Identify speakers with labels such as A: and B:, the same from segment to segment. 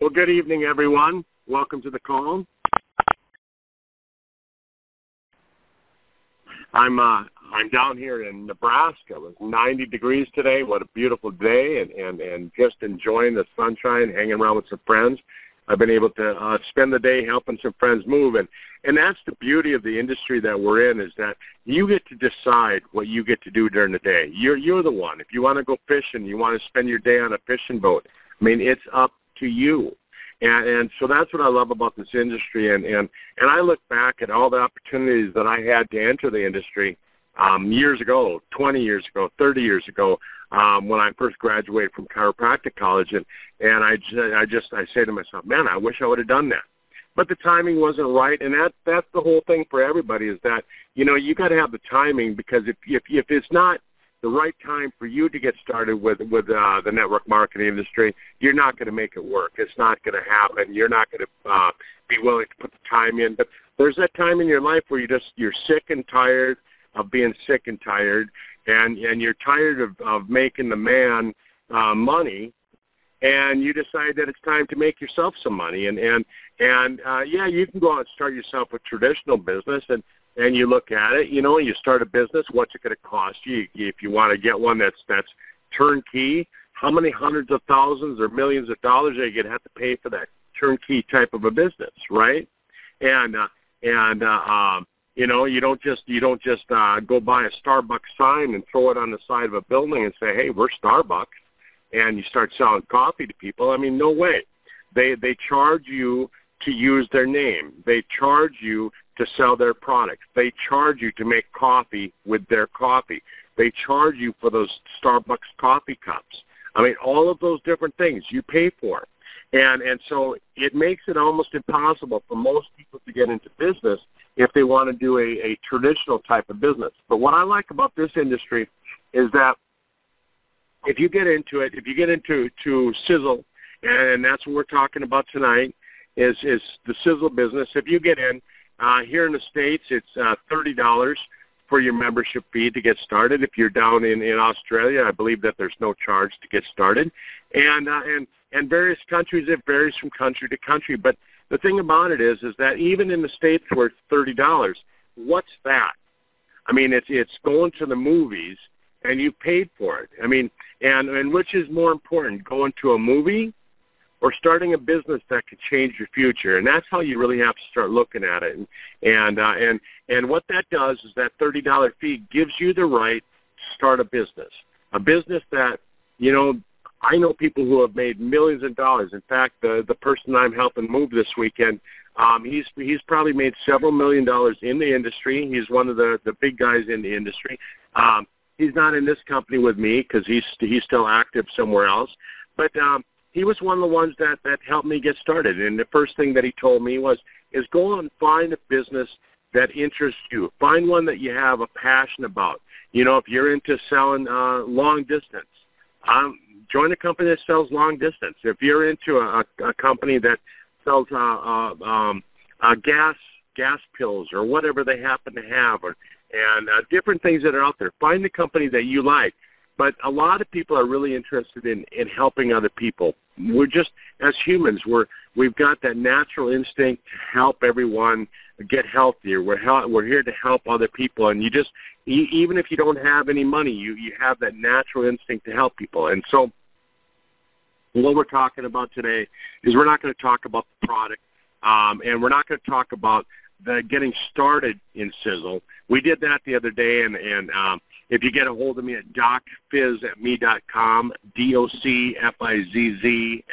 A: Well, good evening, everyone. Welcome to the call. I'm uh, I'm down here in Nebraska. It was 90 degrees today. What a beautiful day, and and and just enjoying the sunshine, hanging around with some friends. I've been able to uh, spend the day helping some friends move, and and that's the beauty of the industry that we're in is that you get to decide what you get to do during the day. You're you're the one. If you want to go fishing, you want to spend your day on a fishing boat. I mean, it's up to you. And, and so that's what I love about this industry. And, and, and I look back at all the opportunities that I had to enter the industry um, years ago, 20 years ago, 30 years ago, um, when I first graduated from chiropractic college. And, and I, just, I just, I say to myself, man, I wish I would have done that. But the timing wasn't right, and that that's the whole thing for everybody is that you know you got to have the timing because if if if it's not the right time for you to get started with with uh, the network marketing industry, you're not going to make it work. It's not going to happen. You're not going to uh, be willing to put the time in. But there's that time in your life where you just you're sick and tired of being sick and tired, and and you're tired of of making the man uh, money, and you decide that it's time to make yourself some money. And and and uh, yeah, you can go out and start yourself a traditional business and and you look at it, you know, you start a business, what's it going to cost you? If you want to get one that's that's turnkey, how many hundreds of thousands or millions of dollars are you going to have to pay for that turnkey type of a business, right? And uh, and uh, um, you know, you don't just you don't just uh, go buy a Starbucks sign and throw it on the side of a building and say, "Hey, we're Starbucks," and you start selling coffee to people. I mean, no way. They they charge you to use their name. They charge you to sell their products. They charge you to make coffee with their coffee. They charge you for those Starbucks coffee cups. I mean, all of those different things you pay for. And, and so it makes it almost impossible for most people to get into business if they want to do a, a traditional type of business. But what I like about this industry is that if you get into it, if you get into to Sisel, and that's what we're talking about tonight, is, is the Sisel business. If you get in, uh, here in the States, it's uh, $30 for your membership fee to get started. If you're down in, in Australia, I believe that there's no charge to get started. And, uh, and, and various countries, it varies from country to country. But the thing about it is, is that even in the States where it's $30, what's that? I mean, it's, it's going to the movies and you paid for it. I mean, and, and which is more important, going to a movie or starting a business that could change your future. And that's how you really have to start looking at it. And and uh, and and what that does is that thirty dollar fee gives you the right to start a business, a business that you know. I know people who have made millions of dollars. In fact, the the person I'm helping move this weekend, um, he's he's probably made several million dollars in the industry. He's one of the the big guys in the industry. Um, he's not in this company with me because he's he's still active somewhere else. But um, he was one of the ones that, that helped me get started. And the first thing that he told me was, is go and find a business that interests you. Find one that you have a passion about. You know, if you're into selling uh, long distance, um, join a company that sells long distance. If you're into a, a company that sells uh, uh, um, uh, gas gas pills or whatever they happen to have, or and uh, different things that are out there, find the company that you like. But a lot of people are really interested in, in helping other people. We're just, as humans, we're, we've got that natural instinct to help everyone get healthier. We're, we're here to help other people. And you just, e- even if you don't have any money, you, you have that natural instinct to help people. And so what we're talking about today is we're not going to talk about the product. Um, and we're not going to talk about the getting started in Sisel. We did that the other day, and, and um, if you get a hold of me at docfizz at me.com, D-O-C-F-I-Z-Z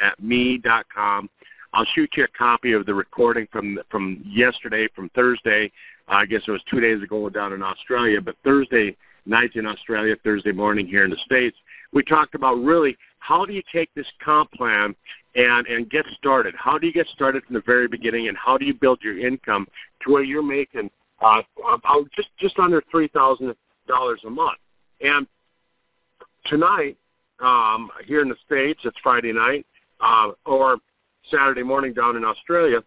A: at me.com, I'll shoot you a copy of the recording from from yesterday, from Thursday. Uh, I guess it was two days ago down in Australia, but Thursday night in Australia, Thursday morning here in the States. We talked about really how do you take this comp plan and, and get started? How do you get started from the very beginning and how do you build your income to where you're making uh, about just, just under $3,000 a month? And tonight, um, here in the States, it's Friday night, uh, or Saturday morning down in Australia,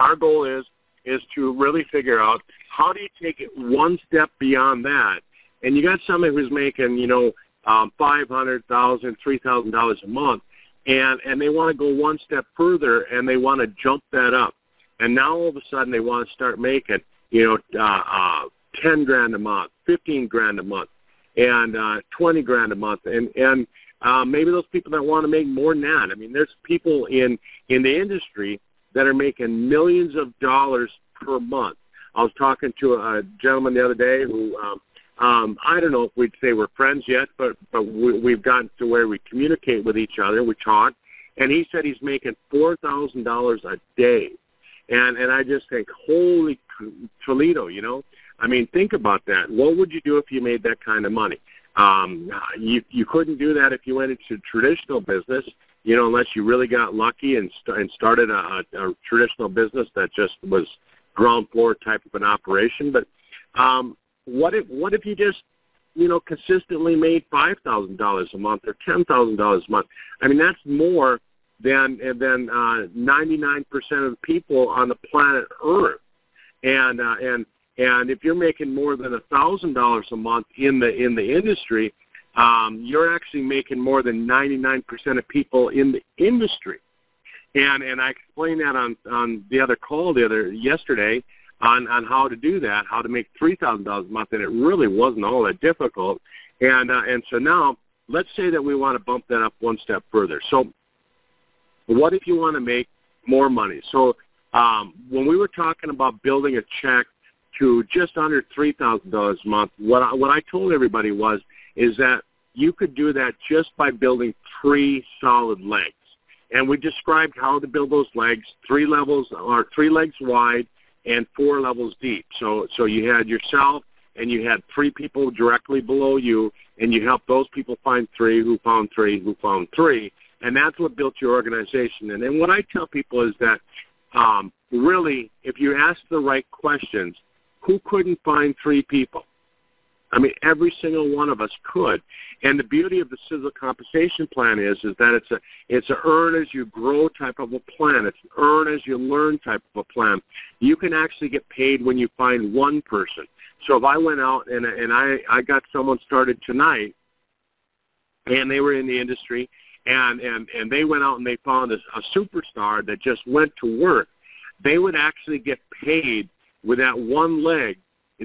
A: our goal is is to really figure out how do you take it one step beyond that. And you got somebody who's making, you know, um, five hundred thousand, three thousand dollars a month. and and they want to go one step further and they want to jump that up. And now all of a sudden they want to start making, you know, uh, uh, 10 grand a month, 15 grand a month, and uh, 20 grand a month. And, and uh, maybe those people that want to make more than that. I mean, there's people in, in the industry that are making millions of dollars per month. I was talking to a gentleman the other day who, um, um, I don't know if we'd say we're friends yet, but, but we, we've gotten to where we communicate with each other, we talk, and he said he's making $4,000 a day. And, and I just think, holy Toledo, you know, I mean, think about that. What would you do if you made that kind of money? Um, you you couldn't do that if you went into traditional business, you know, unless you really got lucky and st- and started a, a, a traditional business that just was ground floor type of an operation. But um, what if what if you just you know consistently made five thousand dollars a month or ten thousand dollars a month? I mean, that's more than than uh, ninety nine percent of the people on the planet Earth. And uh, and and if you're making more than a thousand dollars a month in the in the industry, um, you're actually making more than 99% of people in the industry. And and I explained that on on the other call the other yesterday on on how to do that, how to make three thousand dollars a month, and it really wasn't all that difficult. And uh, and so now let's say that we want to bump that up one step further. So what if you want to make more money? So um, when we were talking about building a check to just under $3,000 a month, what I, what I told everybody was, is that you could do that just by building three solid legs. And we described how to build those legs, three levels, or three legs wide and four levels deep. So, so you had yourself and you had three people directly below you and you helped those people find three who found three who found three. And that's what built your organization. And then what I tell people is that um, really, if you ask the right questions, who couldn't find three people? I mean, every single one of us could. And the beauty of the Sisel compensation plan is, is that it's a, it's a earn as you grow type of a plan. It's an earn as you learn type of a plan. You can actually get paid when you find one person. So if I went out and, and I, I got someone started tonight and they were in the industry and, and, and they went out and they found a, a superstar that just went to work, they would actually get paid with that one leg,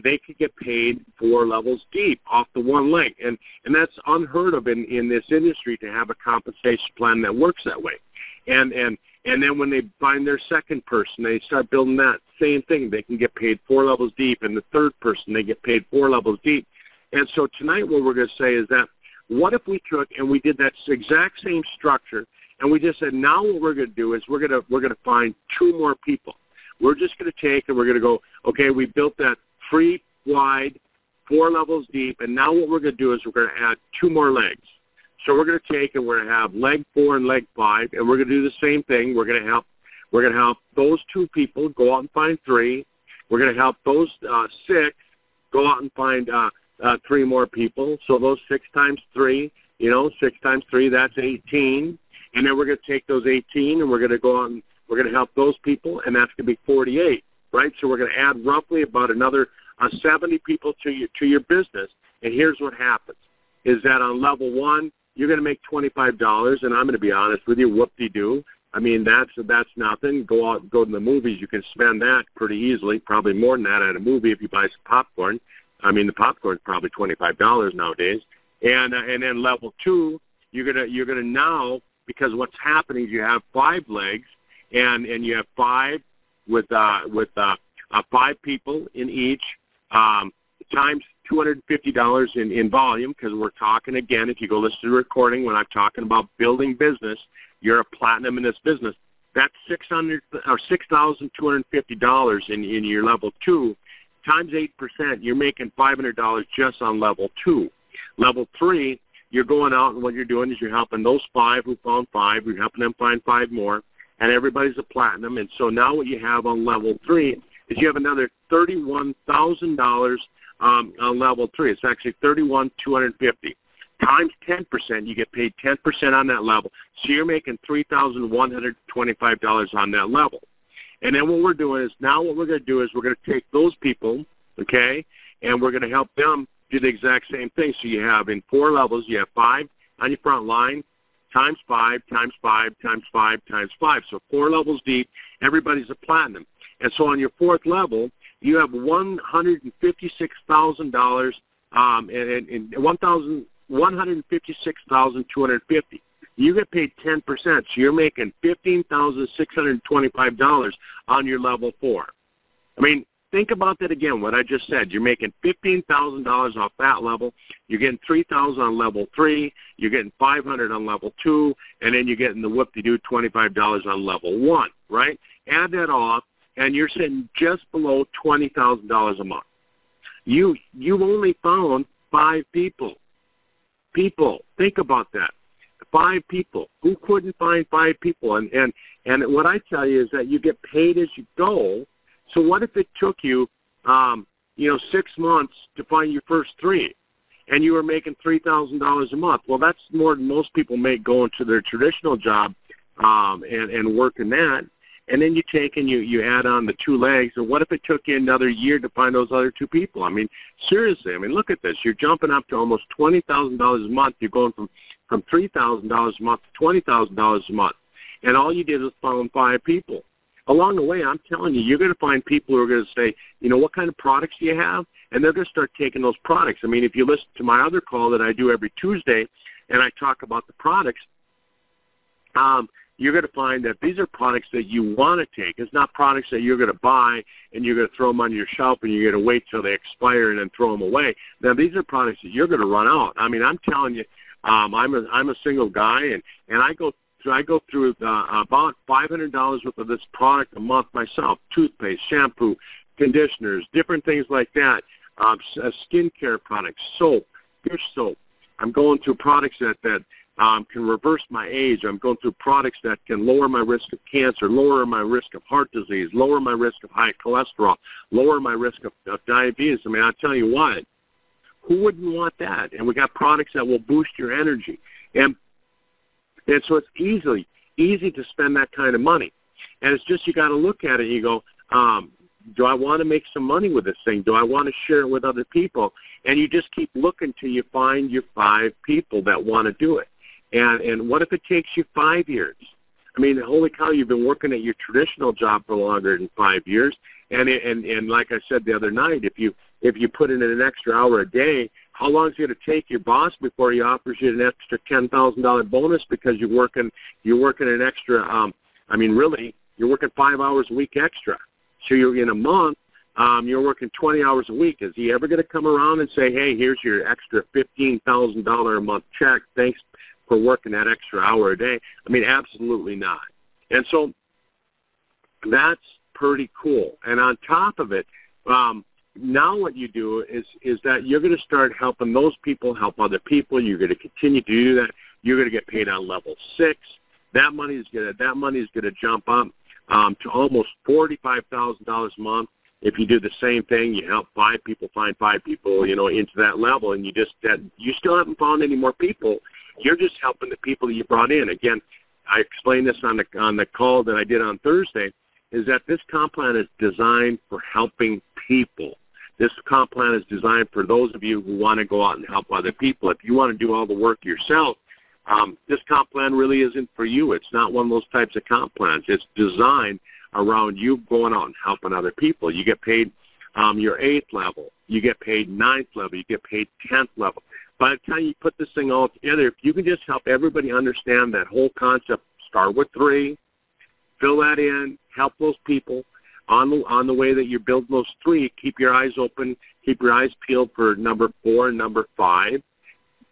A: they could get paid four levels deep off the one leg. And, and that's unheard of in, in this industry to have a compensation plan that works that way. And, and, and then when they find their second person, they start building that same thing. They can get paid four levels deep. And the third person, they get paid four levels deep. And so tonight what we're going to say is that what if we took and we did that exact same structure and we just said now what we're going to do is we're going to we're going to find two more people we're just going to take and we're going to go, okay, we built that three wide, four levels deep, and now what we're going to do is we're going to add two more legs. So we're going to take and we're going to have leg four and leg five, and we're going to do the same thing. We're going to help we're going to help those two people go out and find three. We're going to help those uh, six go out and find uh, uh, three more people. So those six times three, you know, six times three, that's 18. And then we're going to take those 18 and we're going to go out and we're going to help those people, and that's going to be 48, right? So we're going to add roughly about another uh, 70 people to your to your business. And here's what happens: is that on level one, you're going to make $25, and I'm going to be honest with you, whoop-de-doo. I mean, that's that's nothing. Go out, go to the movies. You can spend that pretty easily, probably more than that at a movie if you buy some popcorn. I mean, the popcorn's probably twenty-five dollars nowadays. And uh, and then level two, you're gonna you're gonna now because what's happening is you have five legs, and and you have five with uh, with uh, uh, five people in each um, times $250 in, in volume because we're talking again if you go listen to the recording when I'm talking about building business you're a platinum in this business. That's 600 or $6,250 in, in your level two times 8% you're making $500 just on level two. Level three you're going out and what you're doing is you're helping those five who found five you're helping them find five more and everybody's a platinum. And so now what you have on level three is you have another $31,000 um, on level three. It's actually 31,250 times 10%. You get paid 10% on that level. So you're making $3,125 on that level. And then what we're doing is now what we're going to do is we're going to take those people, okay, and we're going to help them do the exact same thing. So you have in four levels, you have five on your front line, times five, times five, times five, times five. So four levels deep, everybody's a platinum. And so on your fourth level, you have $156,000 um, and, and, and 1,000 156,250. You get paid 10%, so you're making $15,625 on your level four. I mean, think about that again, what I just said. You're making $15,000 off that level. You're getting 3000 on level three. You're getting 500 on level two. And then you're getting the whoop-de-doo $25 on level one, right? Add that off, and you're sitting just below $20,000 a month. You, you've only found five people. People, think about that. Five people. Who couldn't find five people? And, and, and what I tell you is that you get paid as you go. So what if it took you, um, you know, six months to find your first three? and you were making three thousand dollars a month. Well, that's more than most people make going to their traditional job um, and and working that and then you take and you, you add on the two legs, and what if it took you another year to find those other two people? I mean, seriously, I mean, look at this. You're jumping up to almost $20,000 a month. You're going from, from $3,000 a month to $20,000 a month. And all you did was find five people. Along the way, I'm telling you, you're going to find people who are going to say, you know, what kind of products do you have? And they're going to start taking those products. I mean, if you listen to my other call that I do every Tuesday, and I talk about the products, um, you're going to find that these are products that you want to take. It's not products that you're going to buy and you're going to throw them on your shelf and you're going to wait till they expire and then throw them away. Now, these are products that you're going to run out. I mean, I'm telling you, um, I'm a I'm a single guy and and I go I go through uh, about five hundred dollars worth of this product a month myself: toothpaste, shampoo, conditioners, different things like that, um, uh, skincare products, soap, dish soap. I'm going through products that that um, can reverse my age. I'm going through products that can lower my risk of cancer, lower my risk of heart disease, lower my risk of high cholesterol, lower my risk of, of diabetes. I mean, I'll tell you what, who wouldn't want that? And we got products that will boost your energy. And, and so it's easily, easy to spend that kind of money. And it's just you got to look at it and you go, um, do I want to make some money with this thing? Do I want to share it with other people? And you just keep looking till you find your five people that want to do it. And and what if it takes you five years? I mean, holy cow, you've been working at your traditional job for longer than five years. And and and like I said the other night, if you if you put in an extra hour a day, how long is it going to take your boss before he offers you an extra ten thousand dollar bonus because you're working you're working an extra? Um, I mean, really, you're working five hours a week extra. So you're in a month. Um, you're working 20 hours a week. Is he ever going to come around and say, "Hey, here's your extra fifteen thousand dollar a month check. Thanks for working that extra hour a day? I mean, absolutely not. And so that's pretty cool. And on top of it, um, now what you do is is that you're going to start helping those people help other people. You're going to continue to do that. You're going to get paid on level six. That money is going to that money is going to jump up um, to almost forty five thousand dollars a month. If you do the same thing, you help five people find five people, you know, into that level, and you just that you still haven't found any more people. You're just helping the people that you brought in. Again, I explained this on the on the call that I did on Thursday. Is that this comp plan is designed for helping people. This comp plan is designed for those of you who want to go out and help other people. If you want to do all the work yourself, um, this comp plan really isn't for you. It's not one of those types of comp plans. It's designed around you going out and helping other people. You get paid um, your eighth level. You get paid ninth level. You get paid tenth level. By the time you put this thing all together, if you can just help everybody understand that whole concept, start with three, fill that in, help those people on the, on the way that you're building those three, keep your eyes open, keep your eyes peeled for number four and number five,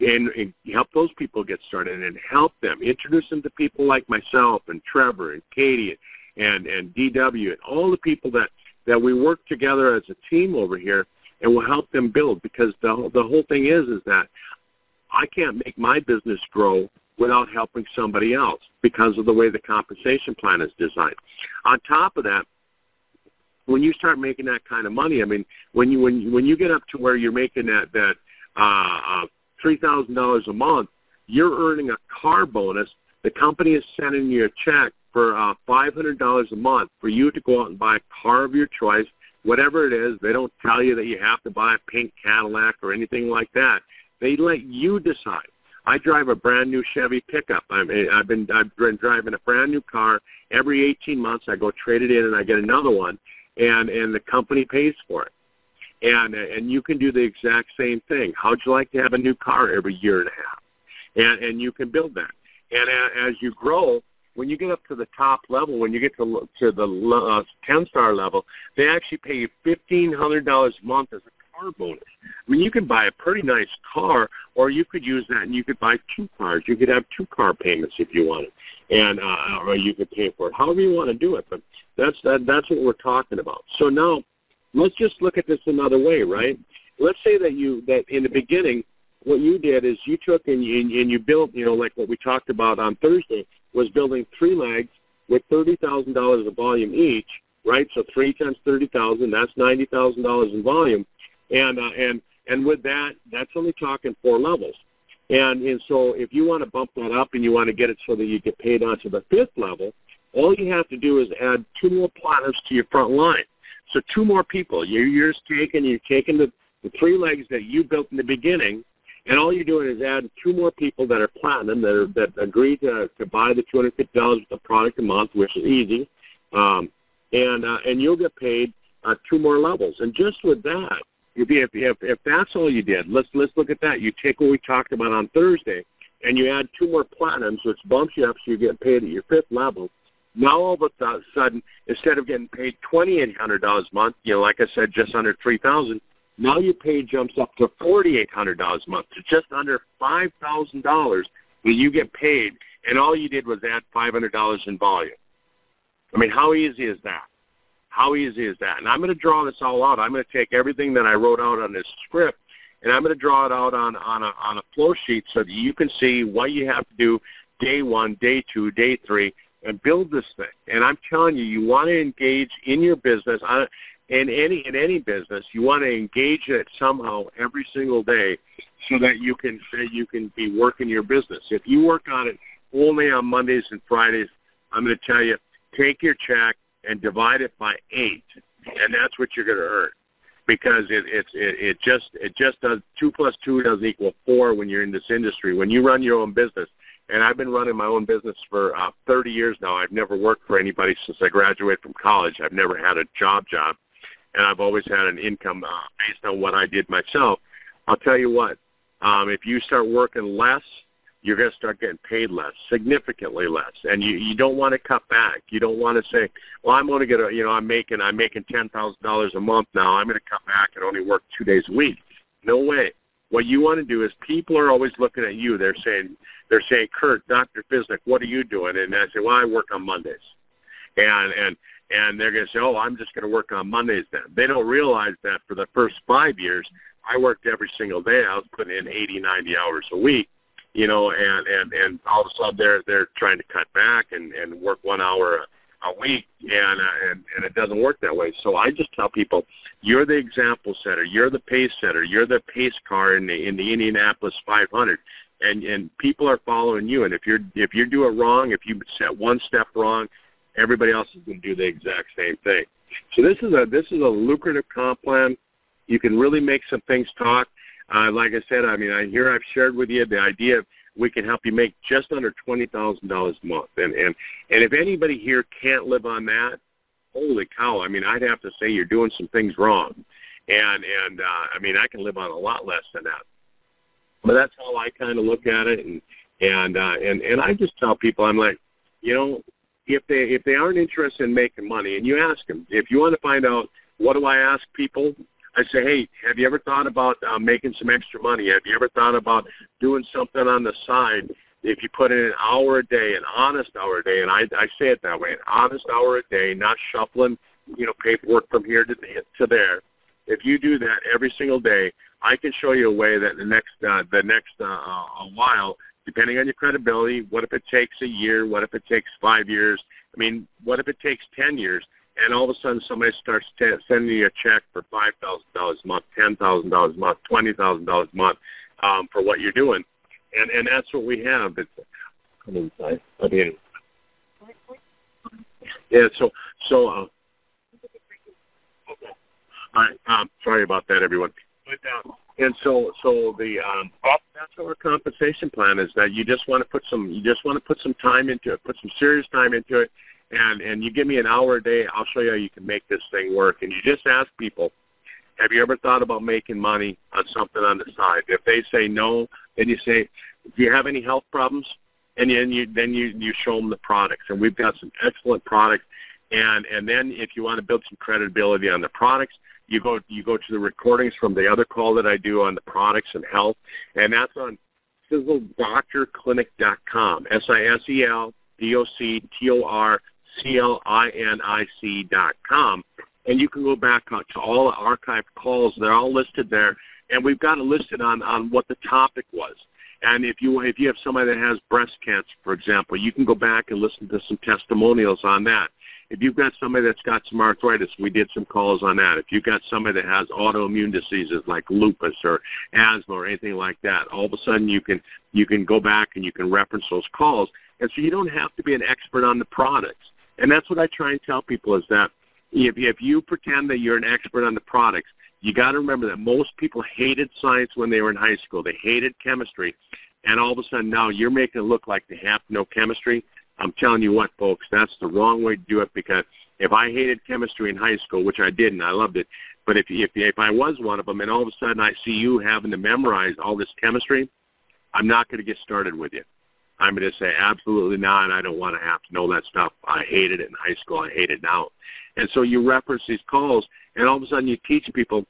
A: and, and help those people get started and help them. Introduce them to people like myself and Trevor and Katie and, and DW and all the people that, that we work together as a team over here and we'll help them build because the, the whole thing is is that I can't make my business grow without helping somebody else because of the way the compensation plan is designed. On top of that, when you start making that kind of money, I mean, when you when you, when you get up to where you're making that that uh, uh, three thousand dollars a month, you're earning a car bonus. The company is sending you a check for uh, $500 a month for you to go out and buy a car of your choice, whatever it is. They don't tell you that you have to buy a pink Cadillac or anything like that. They let you decide. I drive a brand new Chevy pickup. I I've been I've been driving a brand new car every 18 months. I go trade it in and I get another one, and and the company pays for it. And and you can do the exact same thing. How'd you like to have a new car every year and a half? And and you can build that. And as you grow, when you get up to the top level, when you get to to the uh, 10 star level, they actually pay you fifteen hundred dollars a month as a car bonus. I mean, you can buy a pretty nice car, or you could use that and you could buy two cars. You could have two car payments if you wanted, and uh, or you could pay for it, however you want to do it. But that's that, that's what we're talking about. So now, let's just look at this another way, right? Let's say that you that in the beginning, what you did is you took and you, and you built, you know, like what we talked about on Thursday, was building three legs with thirty thousand dollars of volume each, right? So three times thirty thousand, that's ninety thousand dollars in volume, and uh, and and with that, that's only talking four levels. And and so if you want to bump that up and you want to get it so that you get paid onto the fifth level, all you have to do is add two more platinums to your front line. So two more people. Your year's taken. You're taking the, the three legs that you built in the beginning, and all you're doing is add two more people that are platinum that are, that agree to, to buy the $250 worth of product a month, which is easy, um, and uh, and you'll get paid uh, two more levels. And just with that, if, if if if that's all you did, let's let's look at that. You take what we talked about on Thursday, and you add two more platinums, which bumps you up so you get paid at your fifth level. Now all of a sudden, instead of getting paid twenty eight hundred dollars a month, you know, like I said, just under three thousand, now your pay jumps up to $4,800 a month, to just under $5,000 that you get paid, and all you did was add $500 in volume. I mean, how easy is that? How easy is that? And I'm going to draw this all out. I'm going to take everything that I wrote out on this script, and I'm going to draw it out on, on, a, on a flow sheet so that you can see what you have to do day one, day two, day three, and build this thing. And I'm telling you, you want to engage in your business in any in any business, you want to engage it somehow every single day, so that you can say you can be working your business. If you work on it only on Mondays and Fridays, I'm going to tell you, take your check and divide it by eight, and that's what you're going to earn, because it it, it it just it just does two plus two doesn't equal four when you're in this industry. When you run your own business, and I've been running my own business for uh, 30 years now. I've never worked for anybody since I graduated from college. I've never had a job job and I've always had an income uh, based on what I did myself. I'll tell you what, um, if you start working less, you're going to start getting paid less, significantly less, and you you don't want to cut back. You don't want to say, well, I'm going to get a, you know, I'm making I'm making ten thousand dollars a month now. I'm going to cut back and only work two days a week. No way. What you want to do is people are always looking at you. They're saying they're saying, Kurt, Dr. Fisnick, what are you doing? And I say, well, I work on Mondays. And and and they're going to say, oh, I'm just going to work on Mondays then. They don't realize that for the first five years, I worked every single day. I was putting in 80, 90 hours a week, you know, and, and, and all of a sudden they're, they're trying to cut back and, and work one hour a week, and, uh, and, and it doesn't work that way. So I just tell people, you're the example setter, you're the pace setter, you're the pace car in the, in the Indianapolis 500 and and people are following you. And if you're if you do it wrong, if you set one step wrong, everybody else is going to do the exact same thing. So this is a this is a lucrative comp plan. You can really make some things talk. Uh, like I said, I mean, I here I've shared with you the idea of we can help you make just under twenty thousand dollars a month. And and and if anybody here can't live on that, holy cow! I mean, I'd have to say you're doing some things wrong. And and uh, I mean, I can live on a lot less than that. But that's how I kind of look at it. And and uh, and and I just tell people, I'm like, you know, if they if they aren't interested in making money, and you ask them, if you want to find out what do I ask people, I say, hey, have you ever thought about uh, making some extra money? Have you ever thought about doing something on the side? If you put in an hour a day, an honest hour a day, and I, I say it that way, an honest hour a day, not shuffling, you know, paperwork from here to, to there. If you do that every single day, I can show you a way that the next uh, the next uh, a while depending on your credibility, what if it takes a year? What if it takes five years? I mean, what if it takes 10 years? And all of a sudden somebody starts t- sending you a check for $5,000 a month, $10,000 a month, $20,000 a month um, for what you're doing. And, and that's what we have. It's, come inside. I mean, yeah, so, so, uh, okay. All right, um, sorry about that, everyone. But, uh, And so, so the um, that's our compensation plan is that you just want to put some, you just want to put some time into it, put some serious time into it, and and you give me an hour a day, I'll show you how you can make this thing work. And you just ask people, have you ever thought about making money on something on the side? If they say no, then you say, do you have any health problems? And then you then you you show them the products, and we've got some excellent products. And and then if you want to build some credibility on the products, you go you go to the recordings from the other call that I do on the products and health, and that's on siseldoctorclinic.com. S-I-S-E-L D-O-C-T-O-R-C-L-I-N-I-C dot com. And you can go back to all the archived calls. They're all listed there. And we've got it listed on, on what the topic was. And if you if you have somebody that has breast cancer, for example, you can go back and listen to some testimonials on that. If you've got somebody that's got some arthritis, we did some calls on that. If you've got somebody that has autoimmune diseases like lupus or asthma or anything like that, all of a sudden you can you can go back and you can reference those calls. And so you don't have to be an expert on the products. And that's what I try and tell people is that if, if you pretend that you're an expert on the products, you got to remember that most people hated science when they were in high school. They hated chemistry. And all of a sudden now you're making it look like they have know chemistry. I'm telling you what, folks, that's the wrong way to do it because if I hated chemistry in high school, which I didn't, I loved it, but if, if, if I was one of them and all of a sudden I see you having to memorize all this chemistry, I'm not going to get started with you. I'm going to say absolutely not. I don't want to have to know that stuff. I hated it in high school. I hate it now. And so you reference these calls, and all of a sudden you teach people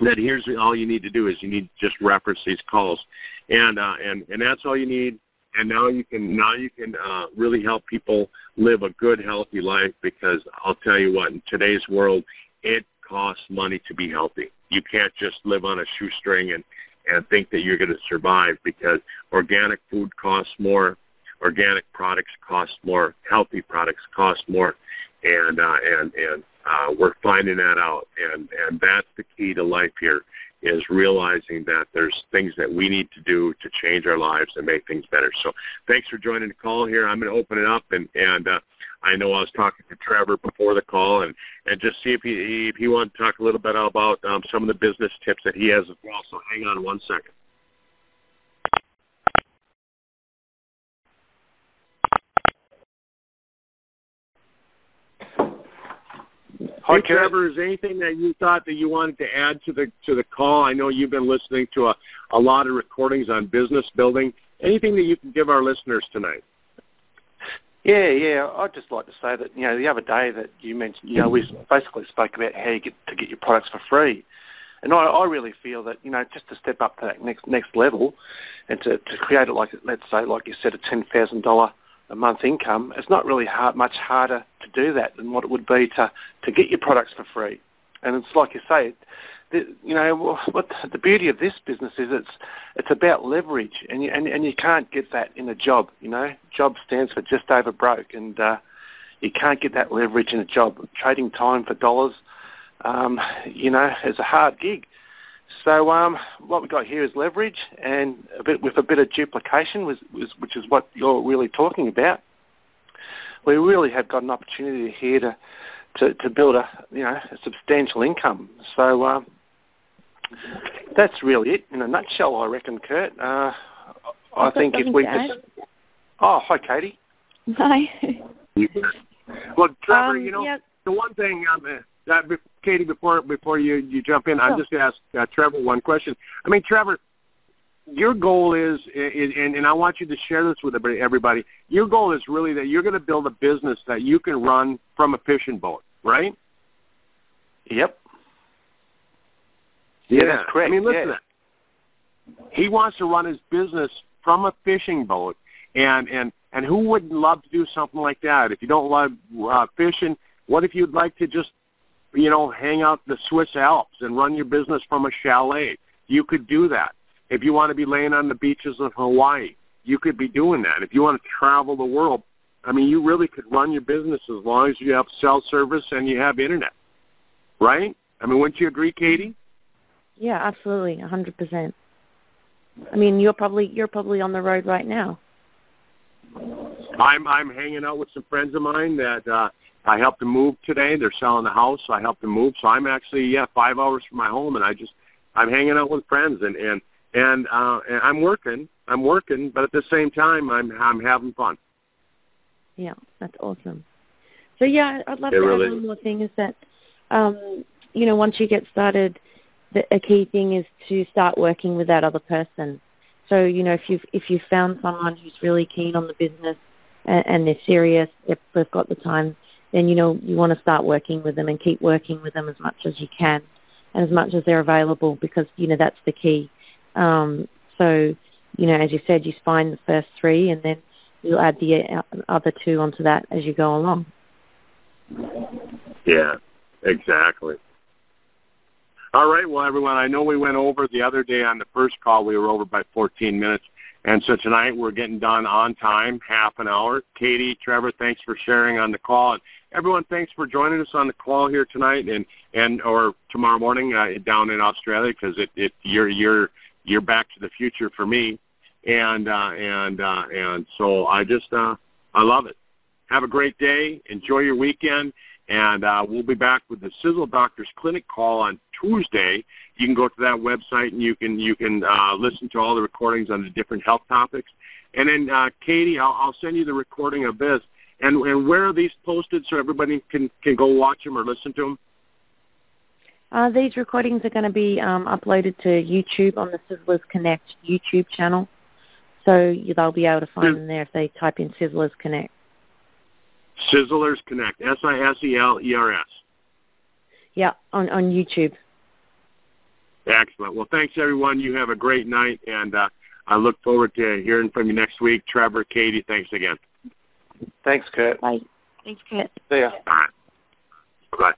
A: that here's all you need to do is you need to just reference these calls, and uh, and and that's all you need. And now you can now you can uh, really help people live a good, healthy life. Because I'll tell you what, in today's world, it costs money to be healthy. You can't just live on a shoestring and and think that you're going to survive because organic food costs more, organic products cost more, healthy products cost more, and uh, and and uh, we're finding that out, and and that's the key to life here is realizing that there's things that we need to do to change our lives and make things better. So thanks for joining the call here. I'm going to open it up, and and uh, I know I was talking to Trevor before the call, and and just see if he if he wanted to talk a little bit about um, some of the business tips that he has as well. So hang on one second. Hi, Trevor. Is there anything that you thought that you wanted to add to the to the call? I know you've been listening to a, a lot of recordings on business building. Anything that you can give our listeners tonight?
B: Yeah, yeah. I'd just like to say that you know the other day that you mentioned, you know, we basically spoke about how you get to get your products for free, and I, I really feel that you know just to step up to that next next level, and to, to create it like let's say like you said a ten thousand dollar a month income, it's not really hard, much harder to do that than what it would be to, to get your products for free. And it's like you say, the, you know, what the beauty of this business is it's it's about leverage, and you, and, and you can't get that in a job. You know, job stands for just over broke, and uh, you can't get that leverage in a job. Trading time for dollars, um, you know, is a hard gig. So um, what we've got here is leverage and a bit with a bit of duplication, which, which is what you're really talking about. We really have got an opportunity here to, to, to build a, you know, a substantial income. So um, that's really it in a nutshell, I reckon, Kurt. Uh, I think if we just... Oh, hi, Katie.
C: Hi.
A: well, Trevor, um, you know, yeah. the one thing um, that Katie, before before you, you jump in, sure. I'm just going to ask uh, Trevor one question. I mean, Trevor, your goal is, is and, and I want you to share this with everybody, your goal is really that you're going to build a business that you can run from a fishing boat, right?
B: Yep.
A: Yeah, yeah that's correct. I mean, listen
B: yeah.
A: He wants to run his business from a fishing boat, and and and who wouldn't love to do something like that? If you don't love uh, fishing, what if you'd like to just you know, hang out the Swiss Alps and run your business from a chalet. You could do that. If you want to be laying on the beaches of Hawaii, you could be doing that. If you want to travel the world, I mean, you really could run your business as long as you have cell service and you have internet, right? I mean, wouldn't you agree, Katie?
C: Yeah, absolutely, a hundred percent. I mean, you're probably you're probably on the road right now.
A: I'm I'm hanging out with some friends of mine that uh, I helped them move today. They're selling the house, so I helped them move. So I'm actually yeah five hours from my home, and I just I'm hanging out with friends, and and and, uh, and I'm working. I'm working, but at the same time, I'm I'm having fun.
C: Yeah, that's awesome. So yeah, I'd love
A: It
C: to
A: really-
C: add one more thing is that, um, you know, once you get started, the, a key thing is to start working with that other person. So you know, if you've if you've found someone who's really keen on the business and, and they're serious, they've, they've got the time, then you know you want to start working with them and keep working with them as much as you can and as much as they're available because you know that's the key. Um, so you know, as you said, you find the first three and then you'll add the uh, other two onto that as you go along.
A: Yeah, exactly. All right, well, everyone, I know we went over the other day on the first call. We were over by 14 minutes. And so tonight we're getting done on time, half an hour. Katie, Trevor, thanks for sharing on the call. And everyone, thanks for joining us on the call here tonight and, and or tomorrow morning uh, down in Australia because it, it, you're, you're, you're back to the future for me. And, uh, and, uh, and so I just, uh, I love it. Have a great day. Enjoy your weekend. And uh, we'll be back with the Sisel Doctors Clinic call on Tuesday. You can go to that website and you can you can uh, listen to all the recordings on the different health topics. And then uh, Katie, I'll, I'll send you the recording of this. And, and where are these posted so everybody can, can go watch them or listen to them?
C: Uh, these recordings are going to be um, uploaded to YouTube on the Siselers Connect YouTube channel. So you, they'll be able to find them there if they type in Siselers Connect.
A: Siselers Connect, S-I-S-E-L-E-R-S.
C: Yeah, on, on YouTube.
A: Excellent. Well, thanks, everyone. You have a great night, and uh, I look forward to hearing from you next week. Trevor, Katie, thanks again.
B: Thanks, Kurt.
C: Bye. Thanks, Kurt.
B: See ya.
A: Bye.